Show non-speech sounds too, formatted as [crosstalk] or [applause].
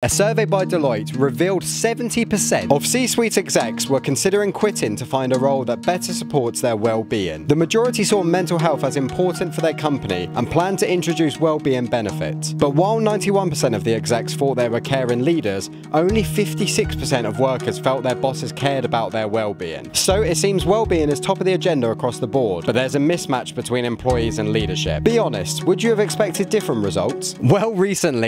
A survey by Deloitte revealed 70% of C-suite execs were considering quitting to find a role that better supports their well-being. The majority saw mental health as important for their company and planned to introduce well-being benefits. But while 91% of the execs thought they were caring leaders, only 56% of workers felt their bosses cared about their well-being. So it seems well-being is top of the agenda across the board, but there's a mismatch between employees and leadership. Be honest, would you have expected different results? [laughs] Well, recently,